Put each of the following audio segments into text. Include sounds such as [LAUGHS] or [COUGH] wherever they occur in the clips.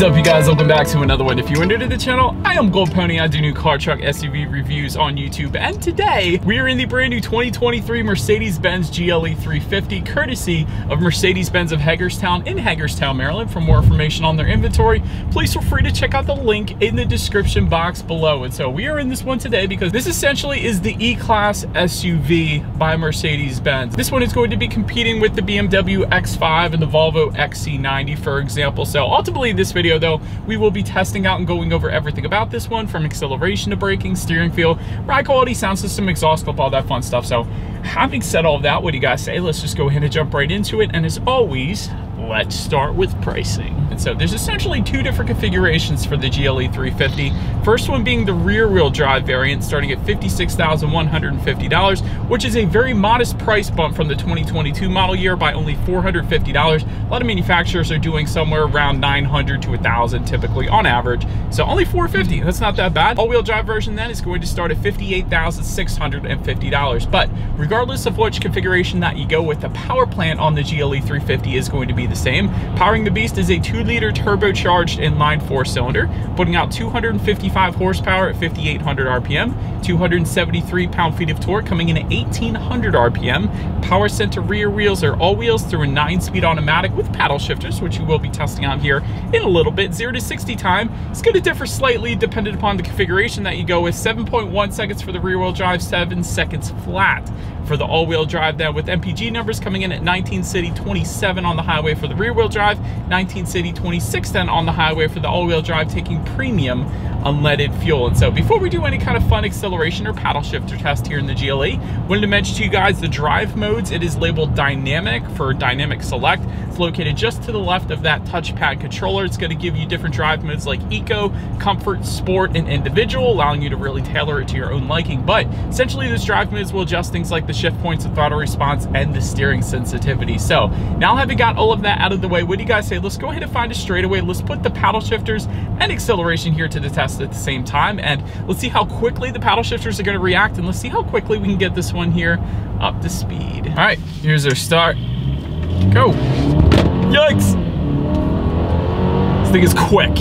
is up you guys? Welcome back to another one. If you're new to the channel i am gold pony. I do new car truck suv reviews on youtube. And today we are in the brand new 2023 mercedes-benz gle 350 courtesy of mercedes-benz of hagerstown in hagerstown maryland. For more information on their inventory please feel free to check out the link in the description box below. And so we are in this one today because this essentially is the e-class suv by mercedes-benz. This one is going to be competing with the bmw x5 and the volvo xc90 for example. So ultimately this video though, we will be testing out and going over everything about this one from acceleration to braking, steering feel, ride quality, sound system, exhaust clip, all that fun stuff. So having said all that, what do you guys say? Let's just go ahead and jump right into it. And as always, let's start with pricing. And so there's essentially two different configurations for the GLE 350. First one being the rear wheel drive variant starting at $56,150, which is a very modest price bump from the 2022 model year by only $450. A lot of manufacturers are doing somewhere around 900 to 1,000 typically on average. So only 450, that's not that bad. All-wheel drive version then is going to start at $58,650. But regardless of which configuration that you go with, the power plant on the GLE 350 is going to be the same. Powering the beast is a 2-liter turbocharged inline 4-cylinder, putting out 255 horsepower at 5,800 RPM, 273 pound-feet of torque coming in at 1,800 RPM. Power center rear wheels are all-wheels through a 9-speed automatic with paddle shifters, which we will be testing out here in a little bit. 0 to 60 time is going to differ slightly depending upon the configuration that you go with. 7.1 seconds for the rear-wheel drive, 7 seconds flat for the all-wheel drive then with MPG numbers coming in at 19 city, 27 on the highway for the rear-wheel drive, 19 city, 26 then on the highway for the all-wheel drive taking premium unleaded fuel. And so before we do any kind of fun acceleration or paddle shifter test here in the GLE, wanted to mention to you guys the drive modes. It is labeled dynamic for dynamic select. It's located just to the left of that touchpad controller. It's going to give you different drive modes like eco, comfort, sport, and individual, allowing you to really tailor it to your own liking. But essentially those drive modes will adjust things like the shift points, the throttle response, and the steering sensitivity. So now having got all of that out of the way, what do you guys say? Let's go ahead and find a straightaway. Let's put the paddle shifters and acceleration here to the test at the same time. And let's see how quickly the paddle shifters are gonna react and let's see how quickly we can get this one here up to speed. All right, here's our start. Go. Yikes. This thing is quick.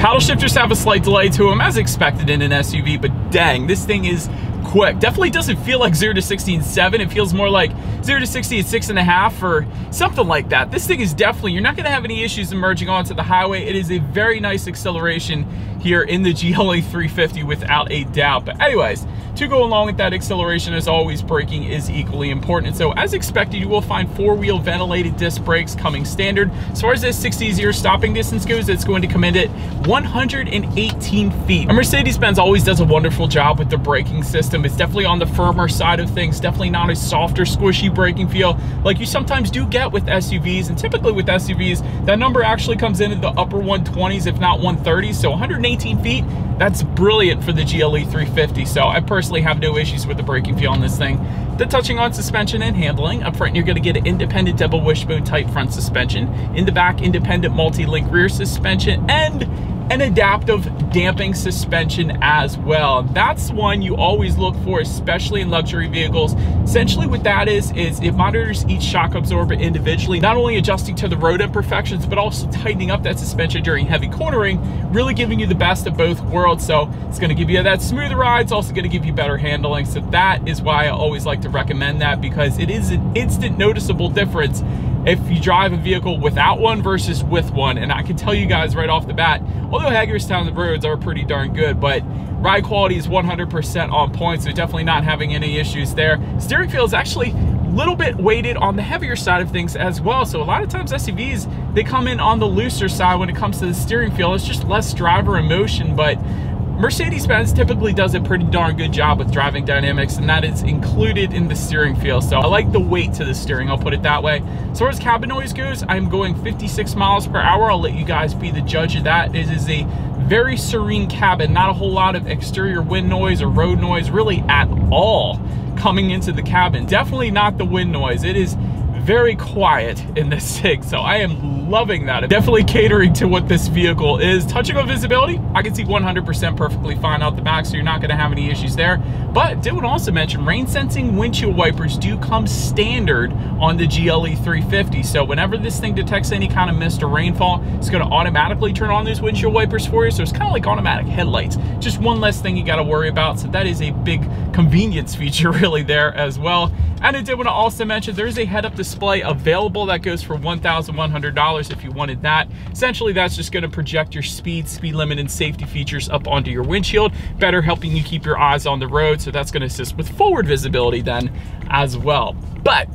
Paddle shifters have a slight delay to them as expected in an SUV, but dang, this thing is quick. Definitely doesn't feel like 0 to 60 in 7. It feels more like 0 to 60 at 6.5 or something like that. This thing is definitely, you're not going to have any issues emerging onto the highway. It is a very nice acceleration here in the GLA 350 without a doubt. But anyways, to go along with that acceleration, as always, braking is equally important. So as expected, you will find four-wheel ventilated disc brakes coming standard. As far as this 60 0 stopping distance goes, it's going to come in at 118 feet. A Mercedes-Benz always does a wonderful job with the braking system. It's definitely on the firmer side of things, definitely not a softer, squishy braking feel like you sometimes do get with SUVs. And typically with SUVs, that number actually comes in at the upper 120s, if not 130s. So 118 feet, that's brilliant for the GLE 350. So I personally have no issues with the braking feel on this thing. Then touching on suspension and handling, up front you're gonna get an independent double wishbone type front suspension. In the back, independent multi-link rear suspension and an adaptive damping suspension as well. That's one you always look for, especially in luxury vehicles. Essentially what that is, is it monitors each shock absorber individually, not only adjusting to the road imperfections, but also tightening up that suspension during heavy cornering, really giving you the best of both worlds. So it's gonna give you that smoother ride, it's also gonna give you better handling. So that is why I always like to recommend that because it is an instant noticeable difference if you drive a vehicle without one versus with one. And I can tell you guys right off the bat, although Hagerstown's roads are pretty darn good, but ride quality is 100% on point, so definitely not having any issues there. Steering feel is actually a little bit weighted on the heavier side of things as well. So a lot of times SUVs, they come in on the looser side when it comes to the steering feel. It's just less driver emotion, but Mercedes-Benz typically does a pretty darn good job with driving dynamics and that is included in the steering feel. So I like the weight to the steering, I'll put it that way. As far as cabin noise goes, I'm going 56 miles per hour. I'll let you guys be the judge of that. It is a very serene cabin, not a whole lot of exterior wind noise or road noise really at all coming into the cabin. Definitely not the wind noise. It is very quiet in this [LAUGHS] SIG, so I am loving that. Definitely catering to what this vehicle is. Touching on visibility, I can see 100% perfectly fine out the back, so you're not gonna have any issues there. But did want to also mention, rain sensing windshield wipers do come standard on the GLE 350. So whenever this thing detects any kind of mist or rainfall, it's gonna automatically turn on those windshield wipers for you. So it's kind of like automatic headlights. Just one less thing you gotta worry about. So that is a big convenience [LAUGHS] feature really there as well. And I did want to also mention there's a head-up display available that goes for $1,100 if you wanted that. Essentially, that's just going to project your speed, speed limit, and safety features up onto your windshield, better helping you keep your eyes on the road. So that's going to assist with forward visibility then as well. But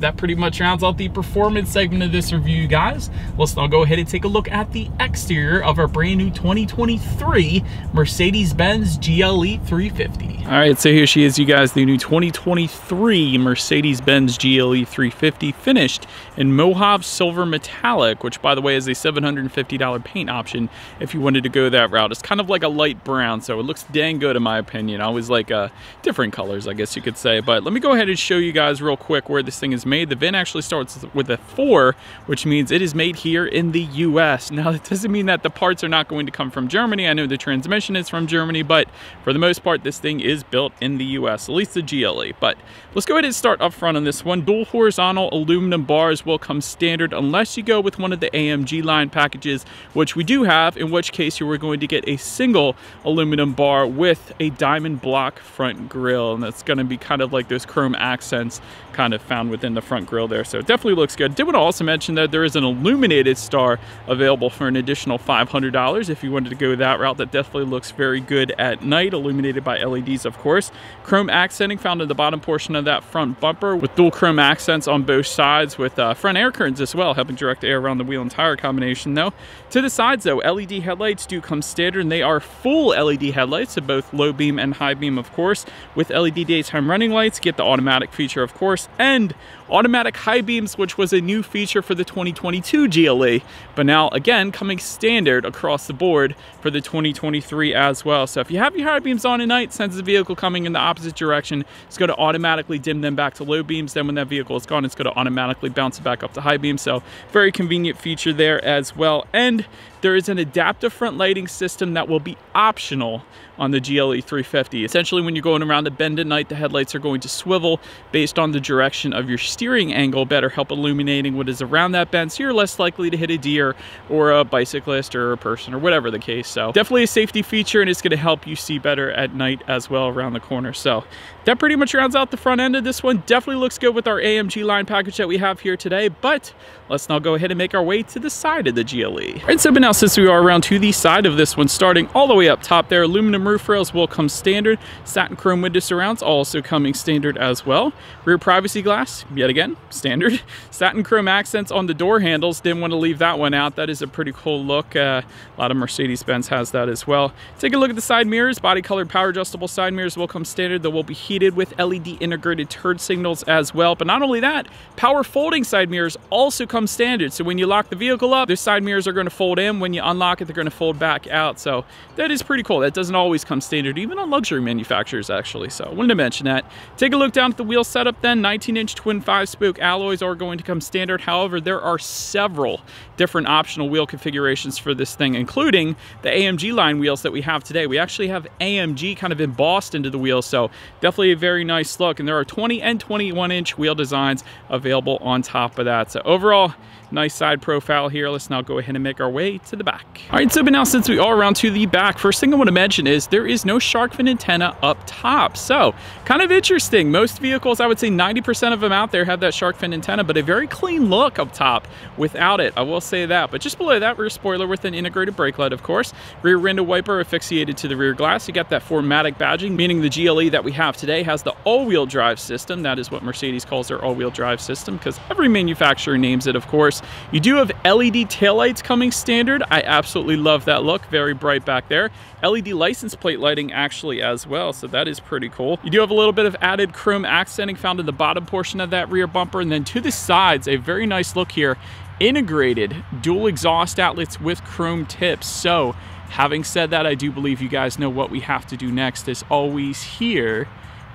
that pretty much rounds out the performance segment of this review, guys. Let's now go ahead and take a look at the exterior of our brand new 2023 Mercedes-Benz GLE 350. All right, so here she is, you guys, the new 2023 Mercedes-Benz GLE 350 finished in Mojave Silver Metallic, which by the way is a $750 paint option if you wanted to go that route. It's kind of like a light brown, so it looks dang good in my opinion. I always like uh, different colors, I guess you could say. But let me go ahead and show you guys real quick where this thing is made. The VIN actually starts with a four, which means it is made here in the US. Now, [LAUGHS] that doesn't mean that the parts are not going to come from Germany. I know the transmission is from Germany, but for the most part, this thing is built in the US, at least the GLE. But let's go ahead and start up front on this one. Dual horizontal aluminum bars will come standard unless you go with one of the AMG line packages, which we do have, in which case you are going to get a single aluminum bar with a diamond block front grille. And that's gonna be kind of like those chrome accents kind of found within the front grille there. So it definitely looks good. Did want to also mention that there is an illuminated star available for an additional $500 if you wanted to go that route. That definitely looks very good at night, illuminated by LEDs, of course. Chrome accenting found in the bottom portion of that front bumper with dual chrome accents on both sides with uh, front air curtains as well, helping direct air around the wheel and tire combination though. To the sides though, LED headlights do come standard and they are full LED headlights, so both low beam and high beam, of course, with LED daytime running lights, get the automatic feature, of course, and automatic high beams, which was a new feature for the 2022 GLE, but now again coming standard across the board for the 2023 as well. So if you have your high beams on at night, sense the vehicle coming in the opposite direction, it's going to automatically dim them back to low beams. Then when that vehicle is gone, it's going to automatically bounce it back up to high beams. So very convenient feature there as well. And there is an adaptive front lighting system that will be optional on the GLE 350. Essentially, when you're going around a bend at night, the headlights are going to swivel based on the direction of your steering angle, better help illuminating what is around that bend, so you're less likely to hit a deer or a bicyclist or a person or whatever the case. So definitely a safety feature, and it's gonna help you see better at night as well around the corner. So that pretty much rounds out the front end of this one. Definitely looks good with our AMG line package that we have here today, but let's now go ahead and make our way to the side of the GLE. Right, so but now since we are around to the side of this one, starting all the way up top there, aluminum roof rails will come standard. Satin chrome window surrounds also coming standard as well. Rear privacy glass, yet again, standard. [LAUGHS] Satin chrome accents on the door handles, didn't want to leave that one out. That is a pretty cool look. Uh, a lot of Mercedes-Benz has that as well. Take a look at the side mirrors. Body colored power adjustable side mirrors will come standard. They will be heated with LED integrated turn signals as well. But not only that, power folding side mirrors also come standard. So when you lock the vehicle up, the side mirrors are going to fold in. When you unlock it, they're going to fold back out. So that is pretty cool. That doesn't always come standard, even on luxury manufacturers, actually. So I wanted to mention that. Take a look down at the wheel setup then. 19-inch twin five-spoke alloys are going to come standard. However, there are several different optional wheel configurations for this thing, including the AMG line wheels that we have today. We actually have AMG kind of embossed into the wheels, so definitely a very nice look. And there are 20 and 21 inch wheel designs available on top of that. So overall, nice side profile here. Let's now go ahead and make our way to the back. All right, so but now since we are around to the back, first thing I want to mention is there is no shark fin antenna up top. So kind of interesting. Most vehicles, I would say 90% of them out there have that shark fin antenna, but a very clean look up top without it. I will say that. But just below that, rear spoiler with an integrated brake light, of course. Rear window wiper asphyxiated to the rear glass. You got that 4MATIC badging, meaning the GLE that we have today has the all-wheel drive system. That is what Mercedes calls their all-wheel drive system because every manufacturer names it, of course. You do have LED taillights coming standard. I absolutely love that look. Very bright back there. LED license plate lighting actually as well, so that is pretty cool. You do have a little bit of added chrome accenting found in the bottom portion of that rear bumper, and then to the sides, a very nice look here. Integrated dual exhaust outlets with chrome tips. So having said that, I do believe you guys know what we have to do next. As always here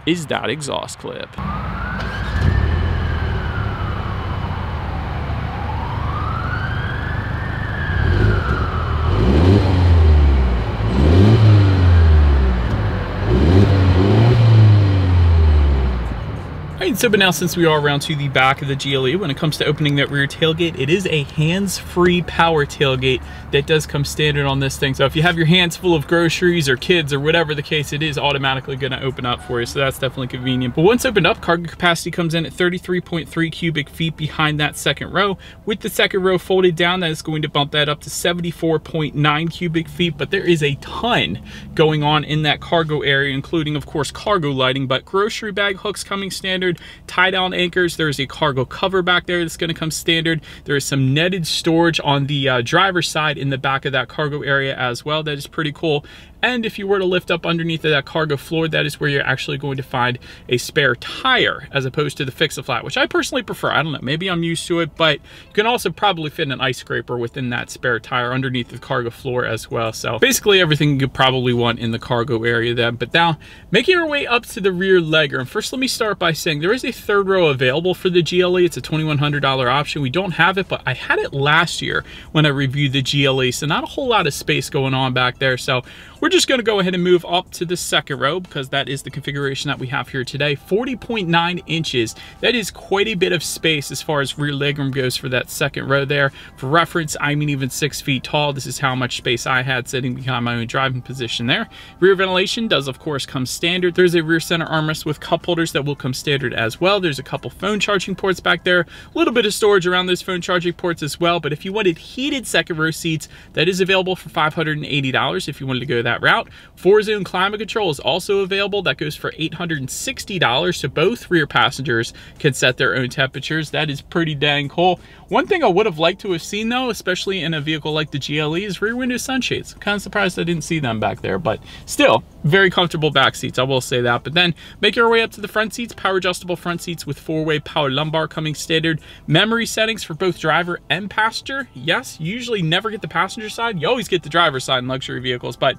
is that exhaust clip. So but now since we are around to the back of the GLE, when it comes to opening that rear tailgate, it is a hands-free power tailgate that does come standard on this thing. So if you have your hands full of groceries or kids or whatever the case, it is automatically gonna open up for you. So that's definitely convenient. But once opened up, cargo capacity comes in at 33.3 cubic feet behind that second row. With the second row folded down, that is going to bump that up to 74.9 cubic feet. But there is a ton going on in that cargo area, including of course cargo lighting, but grocery bag hooks coming standard, tie down anchors. There's a cargo cover back there that's gonna come standard. There is some netted storage on the uh, driver's side in the back of that cargo area as well. That is pretty cool. And if you were to lift up underneath of that cargo floor, that is where you're actually going to find a spare tire as opposed to the fix-a-flat, which I personally prefer. I don't know, maybe I'm used to it, but you can also probably fit an ice scraper within that spare tire underneath the cargo floor as well. So basically everything you could probably want in the cargo area then. But now, making our way up to the rear legroom. First, let me start by saying there is a third row available for the GLE. It's a $2,100 option. We don't have it, but I had it last year when I reviewed the GLE, so not a whole lot of space going on back there. So we're just gonna go ahead and move up to the second row because that is the configuration that we have here today. 40.9 inches. That is quite a bit of space as far as rear legroom goes for that second row there. For reference, I'm even six feet tall. This is how much space I had sitting behind my own driving position there. Rear ventilation does of course come standard. There's a rear center armrest with cup holders that will come standard as well. There's a couple phone charging ports back there. A little bit of storage around those phone charging ports as well. But if you wanted heated second row seats, that is available for $580 if you wanted to go that route. Four zone climate control is also available. That goes for $860. So both rear passengers can set their own temperatures. That is pretty dang cool. One thing I would have liked to have seen though, especially in a vehicle like the GLE, is rear window sunshades. Kind of surprised I didn't see them back there, but still very comfortable back seats. I will say that. But then make your way up to the front seats, power adjustable front seats with four-way power lumbar coming standard. Memory settings for both driver and passenger. Yes, usually never get the passenger side. You always get the driver side in luxury vehicles, but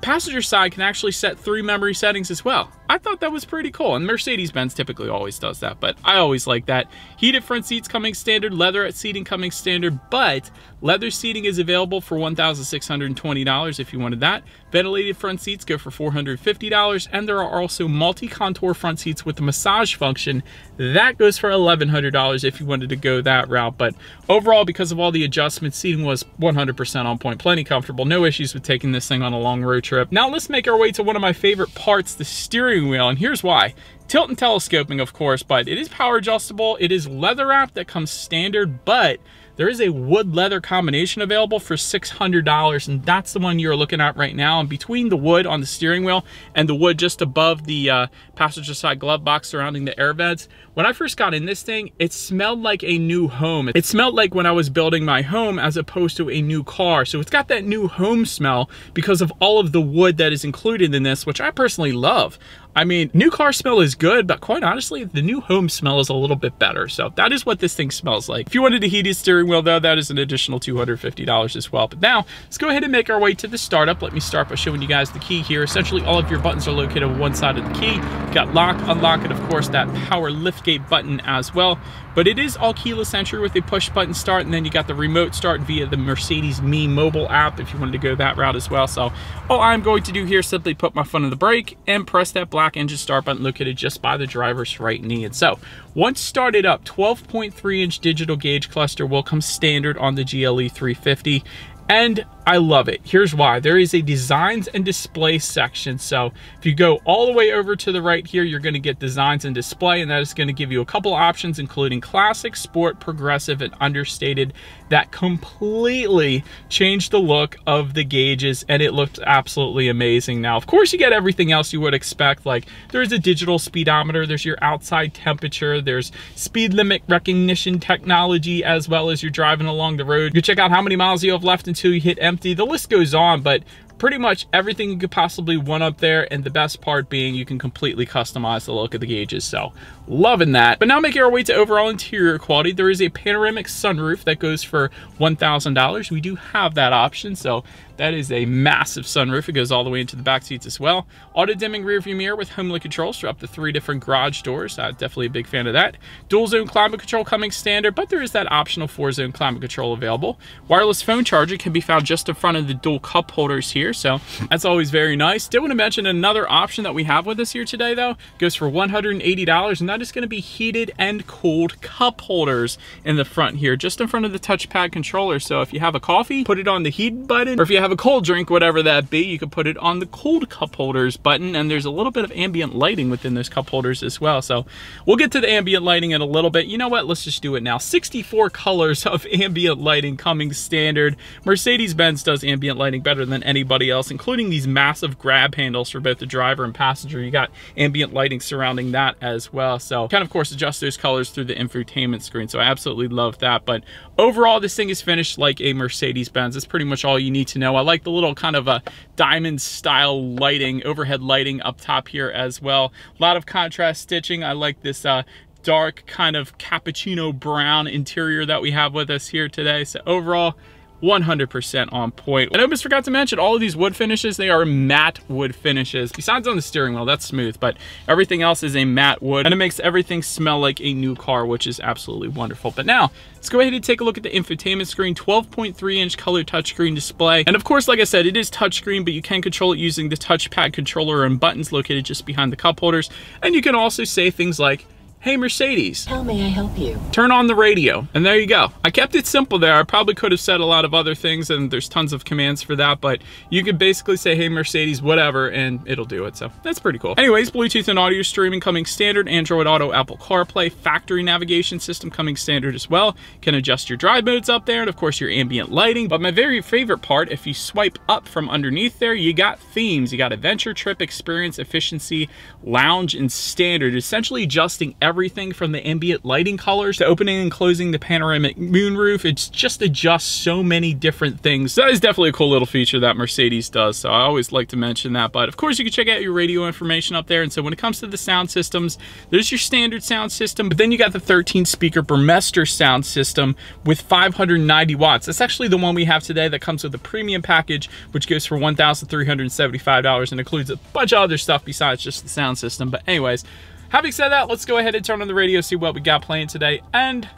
passenger side can actually set three memory settings as well. I thought that was pretty cool. And Mercedes-Benz typically always does that, but I always like that. Heated front seats coming standard, leatherette seating coming standard, but leather seating is available for $1,620 if you wanted that. Ventilated front seats go for $450, and there are also multi-contour front seats with the massage function. That goes for $1,100 if you wanted to go that route. But overall, because of all the adjustments, seating was 100% on point, plenty comfortable. No issues with taking this thing on a long road trip. Now let's make our way to one of my favorite parts, the steering wheel, and here's why. Tilt and telescoping, of course, but it is power adjustable. It is leather wrapped that comes standard, but there is a wood leather combination available for $600 and that's the one you're looking at right now. And between the wood on the steering wheel and the wood just above the uh, passenger side glove box surrounding the air vents when I first got in this thing it smelled like a new home. It smelled like when I was building my home as opposed to a new car. So it's got that new home smell because of all of the wood that is included in this which I personally love I mean, new car smell is good, but quite honestly, the new home smell is a little bit better. So that is what this thing smells like. If you wanted a heated steering wheel though, that is an additional $250 as well. But now, let's go ahead and make our way to the startup. Let me start by showing you guys the key here. Essentially, all of your buttons are located on one side of the key. You've got lock, unlock, and of course, that power liftgate button as well. But it is all keyless entry with a push button start, and then you got the remote start via the Mercedes Me mobile app if you wanted to go that route as well. So all I'm going to do here is simply put my foot on the brake and press that black engine start button located just by the driver's right knee. And so once started up, 12.3 inch digital gauge cluster will come standard on the GLE 350 and I love it. Here's why. There is a designs and display section. So if you go all the way over to the right here, you're gonna get designs and display, and that is gonna give you a couple options, including classic, sport, progressive, and understated that completely changed the look of the gauges and it looked absolutely amazing. Now, of course you get everything else you would expect. Like there's a digital speedometer, there's your outside temperature, there's speed limit recognition technology, as well as you're driving along the road. You check out how many miles you have left until you hit empty. The list goes on, but pretty much everything you could possibly want up there and the best part being you can completely customize the look of the gauges so loving that but now making our way to overall interior quality there is a panoramic sunroof that goes for $1,000 we do have that option so That is a massive sunroof. It goes all the way into the back seats as well. Auto dimming rear view mirror with HomeLink controls for up to three different garage doors. Uh, definitely a big fan of that. Dual zone climate control coming standard, but there is that optional four zone climate control available. Wireless phone charger can be found just in front of the dual cup holders here. So that's always very nice. Did want to mention another option that we have with us here today though, goes for $180 and that is going to be heated and cooled cup holders in the front here, just in front of the touchpad controller. So if you have a coffee, put it on the heat button, or if you have a cold drink, whatever that be, you can put it on the cold cup holders button. And there's a little bit of ambient lighting within those cup holders as well. So we'll get to the ambient lighting in a little bit. You know what? Let's just do it now. 64 colors of [LAUGHS] ambient lighting coming standard. Mercedes-Benz does ambient lighting better than anybody else, including these massive grab handles for both the driver and passenger. You got ambient lighting surrounding that as well. So can of course adjust those colors through the infotainment screen. So I absolutely love that. But overall, this thing is finished like a Mercedes-Benz. That's pretty much all you need to know. I like the little kind of a diamond style lighting, overhead lighting up top here as well. A lot of contrast stitching. I like this uh, dark kind of cappuccino brown interior that we have with us here today. So overall, 100% on point. And I almost forgot to mention, all of these wood finishes, they are matte wood finishes. Besides on the steering wheel, that's smooth, but everything else is a matte wood, and it makes everything smell like a new car, which is absolutely wonderful. But now, let's go ahead and take a look at the infotainment screen, 12.3 inch color touchscreen display. And of course, like I said, it is touchscreen, but you can control it using the touchpad controller and buttons located just behind the cup holders. And you can also say things like, Hey Mercedes. How may I help you? Turn on the radio. And there you go. I kept it simple there. I probably could have said a lot of other things and there's tons of commands for that, but you could basically say, hey Mercedes, whatever, and it'll do it. So that's pretty cool. Anyways, Bluetooth and audio streaming coming standard, Android Auto, Apple CarPlay, factory navigation system coming standard as well. Can adjust your drive modes up there and of course your ambient lighting. But my very favorite part, if you swipe up from underneath there, you got themes. You got adventure, trip, experience, efficiency, lounge, and standard, essentially adjusting every everything from the ambient lighting colors to opening and closing the panoramic moonroof. It's just adjusts so many different things. That is definitely a cool little feature that Mercedes does. So I always like to mention that. But of course you can check out your radio information up there. And so when it comes to the sound systems, there's your standard sound system, but then you got the 13 speaker Burmester sound system with 590 watts. That's actually the one we have today that comes with a premium package, which goes for $1,375 and includes a bunch of other stuff besides just the sound system. But anyways, Having said that, let's go ahead and turn on the radio, see what we got playing today, and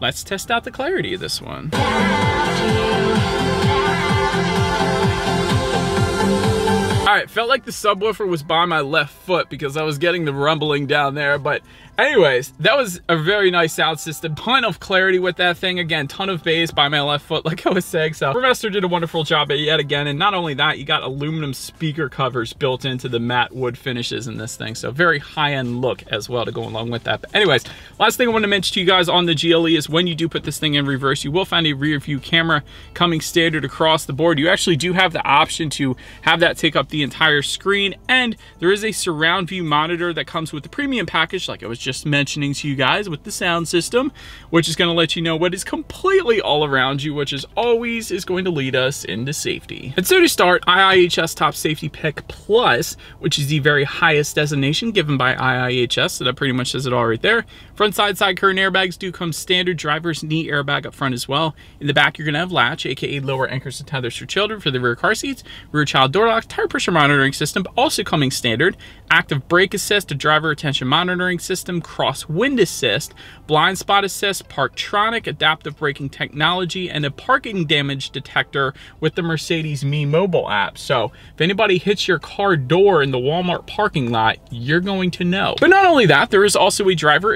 let's test out the clarity of this one. All right, felt like the subwoofer was by my left foot because I was getting the rumbling down there, but Anyways, that was a very nice sound system. Ton of clarity with that thing. Again, ton of bass by my left foot, [LAUGHS] like I was saying. So Burmester did a wonderful job yet again. And not only that, you got aluminum speaker covers built into the matte wood finishes in this thing. So very high-end look as well to go along with that. But anyways, last thing I want to mention to you guys on the GLE is when you do put this thing in reverse, you will find a rear view camera coming standard across the board. You actually do have the option to have that take up the entire screen. And there is a surround view monitor that comes with the premium package, like I was just mentioning to you guys with the sound system, which is going to let you know what is completely all around you, which is always is going to lead us into safety. And so to start, IIHS Top Safety Pick Plus, which is the very highest designation given by IIHS, so that pretty much says it all right there. Front side side curtain airbags do come standard, driver's knee airbag up front as well. In the back, you're going to have latch, aka lower anchors and tethers for children for the rear car seats, rear child door lock, tire pressure monitoring system, also coming standard, active brake assist, a driver attention monitoring system, cross wind assist, blind spot assist, Parktronic, adaptive braking technology, and a parking damage detector with the Mercedes Me mobile app. So if anybody hits your car door in the Walmart parking lot, you're going to know. But not only that, there is also a driver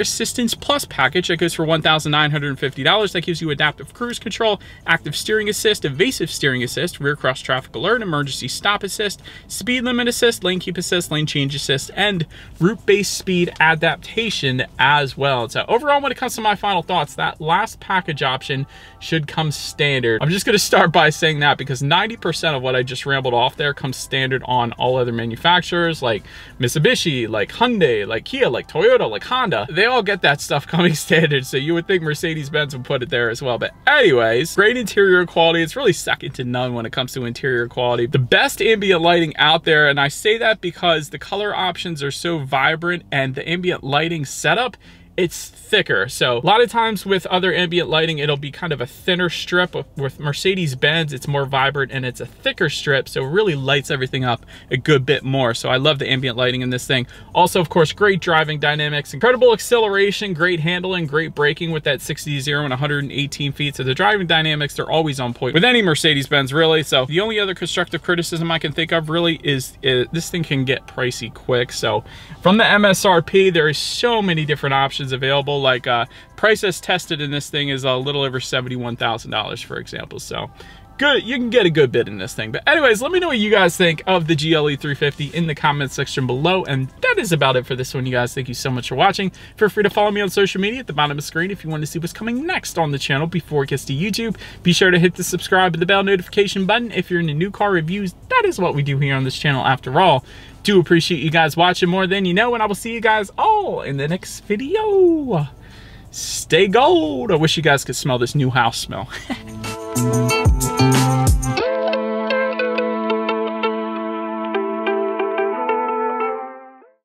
plus package that goes for $1,950. That gives you adaptive cruise control, active steering assist, evasive steering assist, rear cross traffic alert, emergency stop assist, speed limit assist, lane keep assist, lane change assist, and route-based speed adaptation as well. So overall, when it comes to my final thoughts, that last package option should come standard. I'm just gonna start by saying that because 90% of what I just rambled off there comes standard on all other manufacturers like Mitsubishi, like Hyundai, like Kia, like Toyota, like Honda. They all get that stuff coming [LAUGHS] standard. So you would think Mercedes-Benz would put it there as well. But anyways, great interior quality. It's really second to none when it comes to interior quality. The best ambient lighting out there. And I say that because the color options are so vibrant and the ambient lighting setup it's thicker. So a lot of times with other ambient lighting, it'll be kind of a thinner strip. With Mercedes-Benz, it's more vibrant and it's a thicker strip. So really lights everything up a good bit more. So I love the ambient lighting in this thing. Also, of course, great driving dynamics, incredible acceleration, great handling, great braking with that 60 0 and 118 feet. So the driving dynamics, they're always on point with any Mercedes-Benz really. So the only other constructive criticism I can think of really is, is this thing can get pricey quick. So from the MSRP, there is so many different options available. Like uh, price as tested in this thing is a little over $71,000, for example. So good, you can get a good bit in this thing. But anyways, let me know what you guys think of the GLE 350 in the comments section below. And that is about it for this one, you guys. Thank you so much for watching. Feel free to follow me on social media at the bottom of the screen if you want to see what's coming next on the channel before it gets to YouTube. Be sure to hit the subscribe and the bell notification button if you're into new car reviews. That is what we do here on this channel after all. Do appreciate you guys watching more than you know, and I will see you guys all in the next video. Stay gold. I wish you guys could smell this new house smell. [LAUGHS]